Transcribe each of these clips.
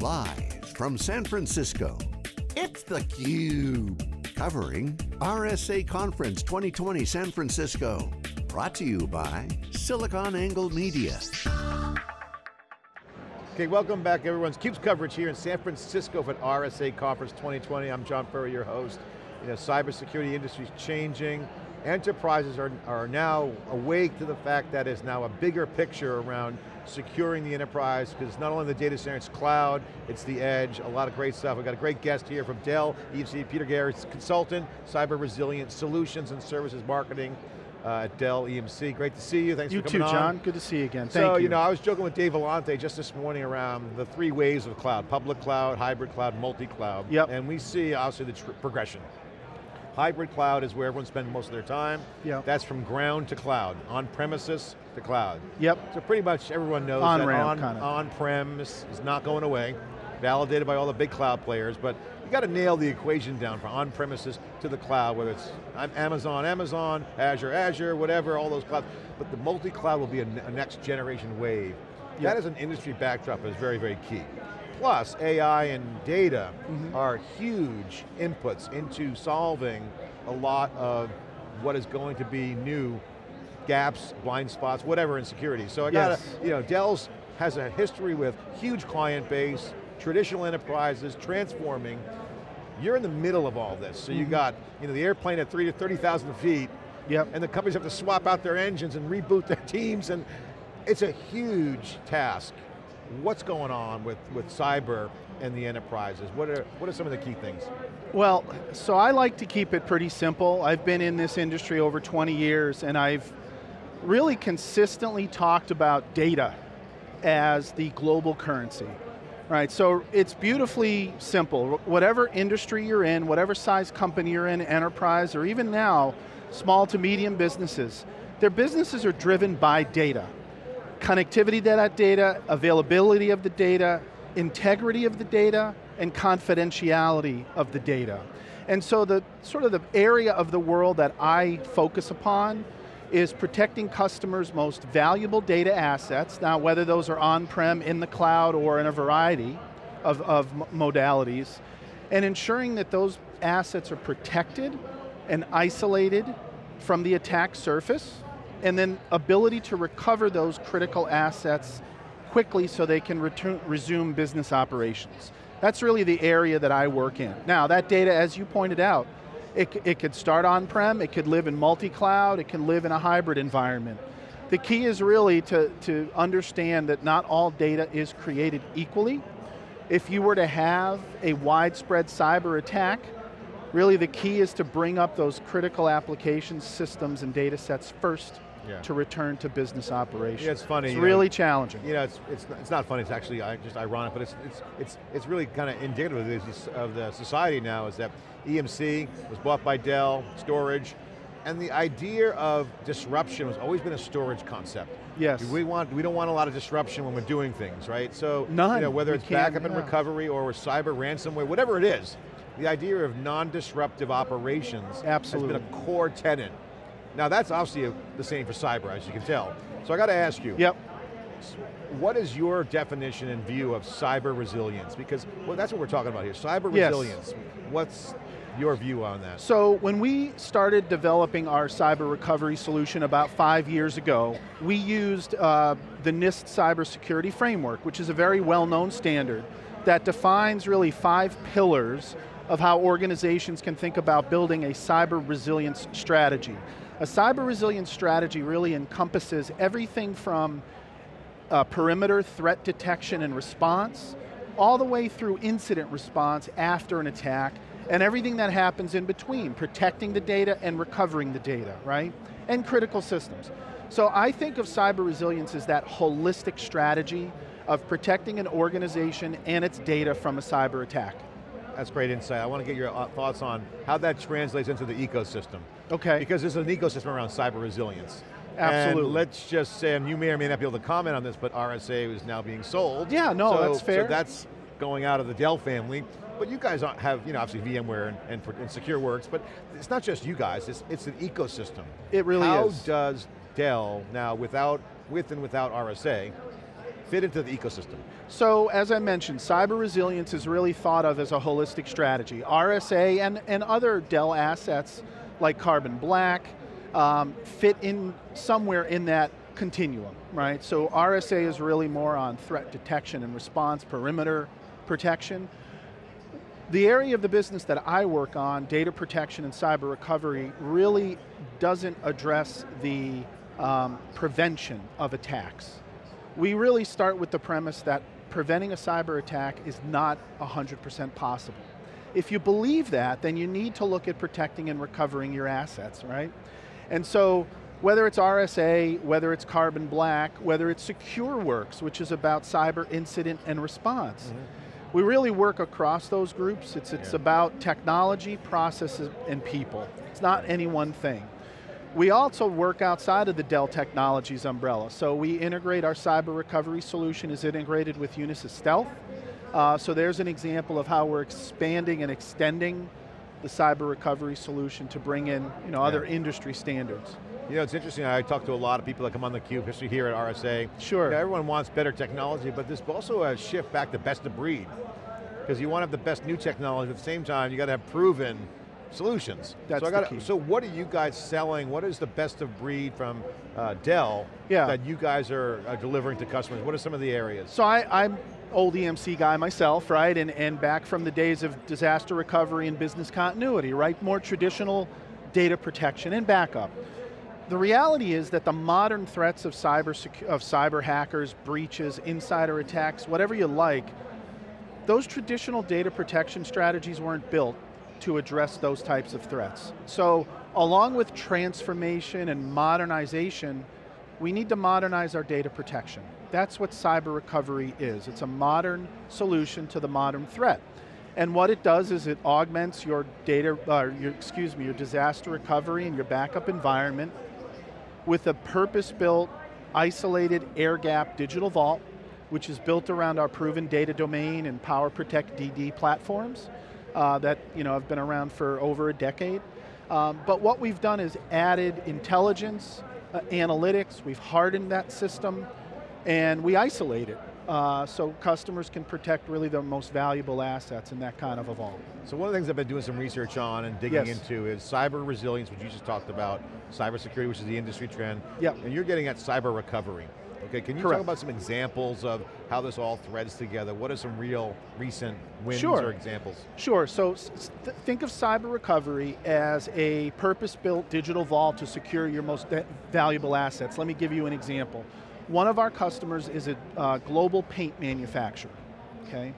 Live from San Francisco, it's theCUBE. Covering RSA Conference 2020 San Francisco. Brought to you by SiliconANGLE Media. Okay, welcome back everyone's CUBE's coverage here in San Francisco for RSA Conference 2020. I'm John Furrier, your host. You know, cybersecurity industry is changing. Enterprises are, are now awake to the fact that it's now a bigger picture around securing the enterprise, because it's not only the data center, it's cloud, it's the edge, a lot of great stuff. We've got a great guest here from Dell, EMC, Pete Gerr, consultant, cyber resilient solutions and services marketing uh, at Dell EMC. Great to see you, thanks you for coming too, on. John, good to see you again, so, thank you. you know, I was joking with Dave Vellante just this morning around the three waves of cloud, public cloud, hybrid cloud, multi-cloud. Yep. And we see, obviously, the progression. Hybrid cloud is where everyone spends most of their time. Yep. That's from ground to cloud, on premises to cloud. Yep. So pretty much everyone knows On that on, kind of. on-prem is not going away, validated by all the big cloud players, but you got to nail the equation down from on-premises to the cloud, whether it's Amazon, Amazon, Azure, Azure, whatever, all those clouds. But the multi-cloud will be a, a next generation wave. Yep. That is an industry backdrop is very, very key. Plus, AI and data Mm-hmm. are huge inputs into solving a lot of what is going to be new gaps, blind spots, whatever in security. So I got to, you know, Dell's has a history with huge client base, traditional enterprises, transforming. You're in the middle of all this. So you Mm-hmm. got, you know, the airplane at three to 30,000 feet, Yep. and the companies have to swap out their engines and reboot their teams, and it's a huge task. What's going on with, with cyber and the enterprises? What are, what are some of the key things? Well, so I like to keep it pretty simple. I've been in this industry over 20 years and I've really consistently talked about data as the global currency. Right, so it's beautifully simple. Whatever industry you're in, whatever size company you're in, enterprise, or even now, small to medium businesses, their businesses are driven by data. Connectivity to that data, availability of the data, integrity of the data, and confidentiality of the data. And so the sort of the area of the world that I focus upon is protecting customers' most valuable data assets, now whether those are on-prem, in the cloud, or in a variety of, of modalities, and ensuring that those assets are protected and isolated from the attack surface, and then ability to recover those critical assets quickly so they can resume business operations. That's really the area that I work in. Now, that data, as you pointed out, it, it could start on-prem, it could live in multi-cloud, it can live in a hybrid environment. The key is really to, to understand that not all data is created equally. If you were to have a widespread cyber attack, really the key is to bring up those critical applications, systems, and data sets first Yeah. to return to business operations. Yeah, it's funny, It's you know, really challenging. You know, it's, it's, it's not funny, it's actually just ironic, but it's, it's, it's, it's really kind of indicative of, this, of the society now is that EMC was bought by Dell, storage, and the idea of disruption has always been a storage concept. Yes. We, want, we don't want a lot of disruption when we're doing things, right? So, None. You know, whether We it's backup and recovery or cyber ransomware, whatever it is, the idea of non-disruptive operations has been a core tenet. Now that's obviously the same for cyber, as you can tell. So I got to ask you, Yep. what is your definition and view of cyber resilience? Because well, that's what we're talking about here, cyber Yes. resilience. What's your view on that? So when we started developing our cyber recovery solution about five years ago, we used uh, the NIST cybersecurity framework, which is a very well-known standard that defines really five pillars of how organizations can think about building a cyber resilience strategy. A cyber resilience strategy really encompasses everything from uh, perimeter threat detection and response, all the way through incident response after an attack, and everything that happens in between, protecting the data and recovering the data, right? And critical systems. So I think of cyber resilience as that holistic strategy of protecting an organization and its data from a cyber attack. That's great insight. I want to get your uh, thoughts on how that translates into the ecosystem. Okay. Because there's an ecosystem around cyber resilience. Absolutely. And let's just say, and you may or may not be able to comment on this, but RSA is now being sold. Yeah, no, So- that's fair. So that's going out of the Dell family. But you guys have, you know, obviously VMware and, and, and SecureWorks, but it's not just you guys, it's, it's an ecosystem. It really How is. How does Dell, now without, with and without RSA, fit into the ecosystem? So as I mentioned, cyber resilience is really thought of as a holistic strategy. RSA and, and other Dell assets like Carbon Black um, fit in somewhere in that continuum, right? So RSA is really more on threat detection and response, perimeter protection. The area of the business that I work on, data protection and cyber recovery, really doesn't address the um, prevention of attacks. We really start with the premise that preventing a cyber attack is not 100% possible. If you believe that, then you need to look at protecting and recovering your assets, right? And so, whether it's RSA, whether it's Carbon Black, whether it's SecureWorks, which is about cyber incident and response, mm -hmm. we really work across those groups. It's, it's yeah. about technology, processes, and people. It's not any one thing. We also work outside of the Dell Technologies umbrella. So we integrate our cyber recovery solution is integrated with Unisys Stealth. Uh, so there's an example of how we're expanding and extending the cyber recovery solution to bring in you know, yeah. other industry standards. You know, it's interesting, I talk to a lot of people that come on the cube, especially here at RSA. Sure. You know, everyone wants better technology, but there's also a shift back to best of breed. Because you want to have the best new technology, at the same time, you got to have proven solutions. That's so I got So what are you guys selling? What is the best of breed from uh, Dell yeah. that you guys are, are, delivering to customers? What are some of the areas? So I, I'm old EMC guy myself, right? And, and back from the days of disaster recovery and business continuity, right? More traditional data protection and backup. The reality is that the modern threats of cyber, of cyber hackers, breaches, insider attacks, whatever you like, those traditional data protection strategies weren't built to address those types of threats. So along with transformation and modernization, we need to modernize our data protection. That's what cyber recovery is. It's a modern solution to the modern threat. And what it does is it augments your data, uh, your, excuse me, your disaster recovery and your backup environment with a purpose-built, isolated air-gap digital vault, which is built around our proven data domain and PowerProtect DD platforms uh, that you know have been around for over a decade. Um, but what we've done is added intelligence, uh, analytics, we've hardened that system, and we isolate it. Uh, so customers can protect really their most valuable assets in that kind of a vault. So one of the things I've been doing some research on and digging yes. into is cyber resilience, which you just talked about, cybersecurity, which is the industry trend, yep. and you're getting at cyber recovery. Okay, can you Correct. talk about some examples of how this all threads together? What are some real recent wins sure. or examples? Sure, so th think of cyber recovery as a purpose-built digital vault to secure your most valuable assets. Let me give you an example. One of our customers is a uh, global paint manufacturer, okay?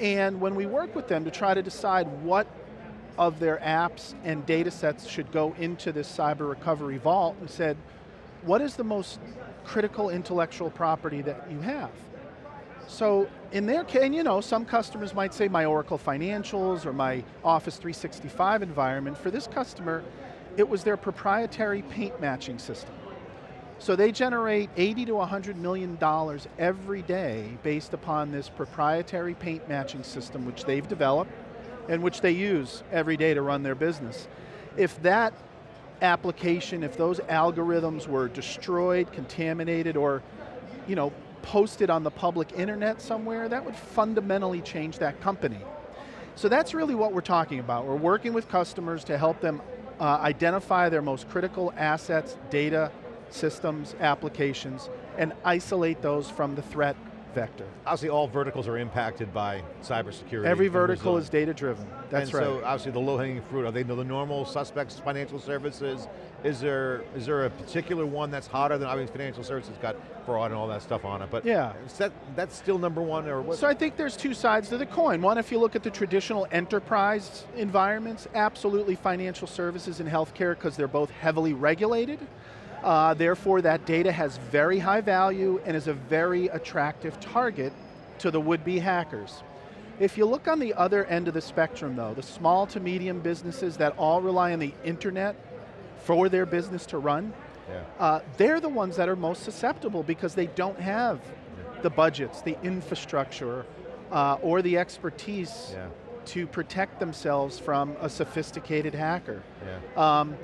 And when we work with them to try to decide what of their apps and data sets should go into this cyber recovery vault, we said, what is the most critical intellectual property that you have. So in their case, and you know, some customers might say my Oracle financials or my Office 365 environment. For this customer, it was their proprietary paint matching system. So they generate 80 to 100 million dollars every day based upon this proprietary paint matching system which they've developed and which they use every day to run their business. If that application, if those algorithms were destroyed, contaminated, or you know, posted on the public internet somewhere, that would fundamentally change that company. So that's really what we're talking about. We're working with customers to help them uh, identify their most critical assets, data, systems, applications, and isolate those from the threat vector. Obviously all verticals are impacted by cybersecurity. Every vertical is data driven, that's and right. so obviously the low hanging fruit, are they the normal suspects, financial services? Is there is there a particular one that's hotter than, I mean financial services got fraud and all that stuff on it, but yeah. that, that's still number one or what? So I think there's two sides to the coin. One, if you look at the traditional enterprise environments, absolutely financial services and healthcare because they're both heavily regulated. Uh, therefore, that data has very high value and is a very attractive target to the would-be hackers. If you look on the other end of the spectrum though, the small to medium businesses that all rely on the internet for their business to run, yeah. uh, they're the ones that are most susceptible because they don't have the budgets, the infrastructure, uh, or the expertise yeah. to protect themselves from a sophisticated hacker. Yeah. Um,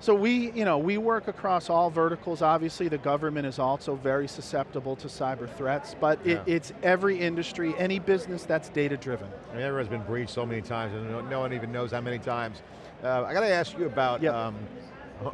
So we, you know, we work across all verticals. Obviously, the government is also very susceptible to cyber threats, but Yeah. it, it's every industry, any business that's data driven. I mean, everyone's been breached so many times, and no, one even knows how many times. Uh, I got to ask you about Yep. um,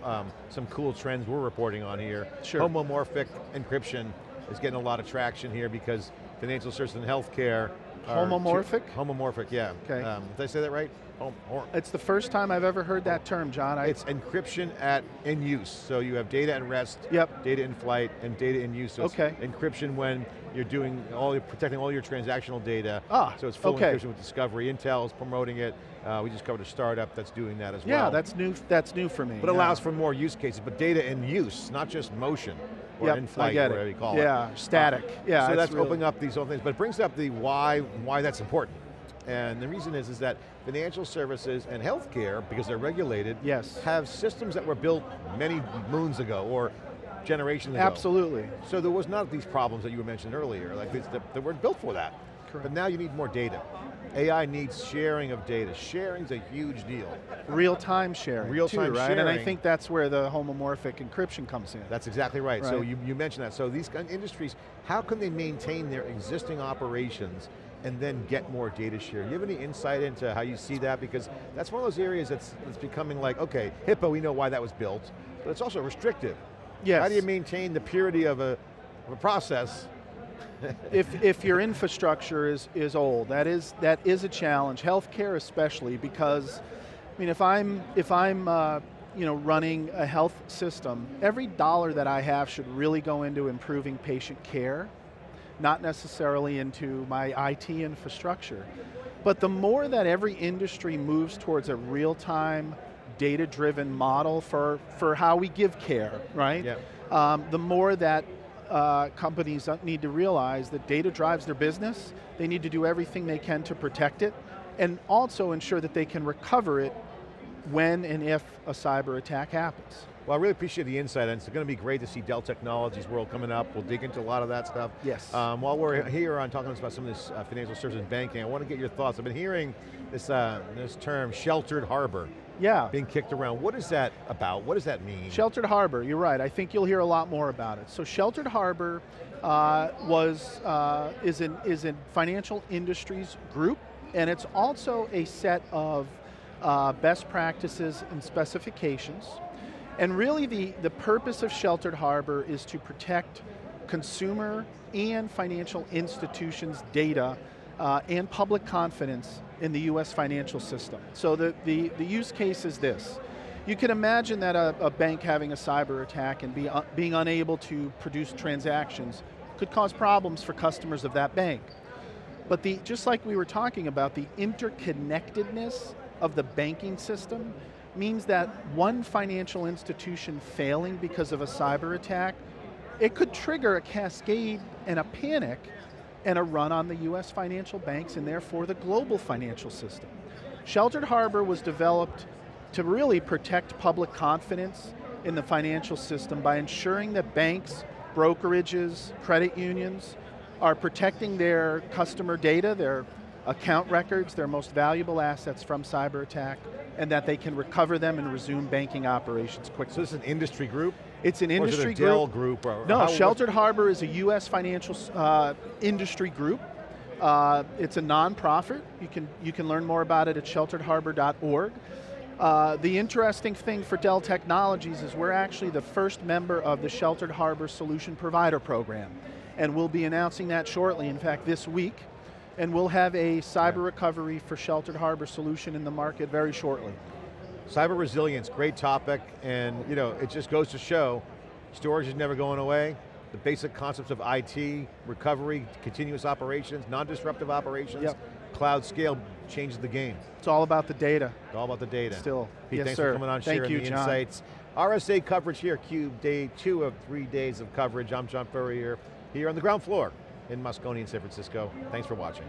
um, some cool trends we're reporting on here. Sure. Homomorphic encryption is getting a lot of traction here because financial services and healthcare. two- Homomorphic? homomorphic, yeah. Okay. Um, did I say that right? Hom- hor- It's the first time I've ever heard that term, John. I, It's encryption at in use. So you have data at rest, Yep. data in flight, and data in use. So it's Okay. encryption when you're doing all, you're protecting all your transactional data. Ah, so it's full okay. encryption with Discovery. Intel is promoting it. Uh, we just covered a startup that's doing that as yeah, well. that's new. That's new for me. But it yeah. allows for more use cases, but data in use, not just motion or Yep, in I flight, get whatever it. you call Yeah, it. static. Yeah, So that's really- opening up these whole things, but it brings up the why, why that's important. And the reason is, is that financial services and healthcare, because they're regulated, Yes. have systems that were built many moons ago or generations ago. Absolutely. So there was not these problems that you mentioned earlier, like these, that, that were built for that. Correct. But now you need more data. AI needs sharing of data. Sharing's a huge deal. Real-time sharing, Real-time right? And I think that's where the homomorphic encryption comes in. That's exactly right. So you, you mentioned that. So these industries, how can they maintain their existing operations and then get more data share? Do you have any insight into how you see that? Because that's one of those areas that's, that's becoming like, okay, HIPAA, we know why that was built, but it's also restrictive. Yes. How do you maintain the purity of a, of a process? if, if your infrastructure is, is old, that is, that is a challenge, healthcare especially, because, I mean, if I'm, if I'm uh, you know, running a health system, every dollar that I have should really go into improving patient care, not necessarily into my IT infrastructure. But the more that every industry moves towards a real-time, data-driven model for, for how we give care, right? Yep. Um, the more that uh, companies need to realize that data drives their business, they need to do everything they can to protect it, and also ensure that they can recover it when and if a cyber attack happens. Well, I really appreciate the insight, and it's going to be great to see Dell Technologies World coming up. We'll dig into a lot of that stuff. Yes. Um, while we're here on talking about some of this uh, financial services and banking, I want to get your thoughts. I've been hearing this, uh, this term, sheltered harbor, Yeah. being kicked around. What is that about? What does that mean? Sheltered Harbor, you're right. I think you'll hear a lot more about it. So Sheltered Harbor uh, was uh, is an is a financial industries group, and it's also a set of uh, best practices and specifications. And really, the the purpose of Sheltered Harbor is to protect consumer and financial institutions' data uh, and public confidence in the U.S. financial system. So the, the, the use case is this. You can imagine that a, a bank having a cyber attack and be, uh, being unable to produce transactions could cause problems for customers of that bank. But the, just like we were talking about, the interconnectedness of the banking system means that one financial institution failing because of a cyber attack, it could trigger a cascade and a panic and a run on the US financial banks and therefore the global financial system. Sheltered Harbor was developed to really protect public confidence in the financial system by ensuring that banks, brokerages, credit unions are protecting their customer data, their account records, their most valuable assets from cyber attack, and that they can recover them and resume banking operations quickly. So this is an industry group? It's an industry it a Dell group. group? or No, Sheltered Harbor is a U.S. financial uh, industry group. Uh, it's a nonprofit. You can you can learn more about it at shelteredharbor.org. Uh, the interesting thing for Dell Technologies is we're actually the first member of the Sheltered Harbor Solution Provider Program, and we'll be announcing that shortly. In fact, this week, and we'll have a cyber recovery for Sheltered Harbor solution in the market very shortly. Cyber resilience, great topic, and you know, it just goes to show, storage is never going away. The basic concepts of IT, recovery, continuous operations, non-disruptive operations, Yep. cloud scale changes the game. It's all about the data. It's all about the data. Still. Pete, Yes, thanks sir. for coming on, Thank sharing you, the John. insights. RSA coverage here, Cube, day two of three days of coverage. I'm John Furrier, here on the ground floor in Moscone in San Francisco. Thanks for watching.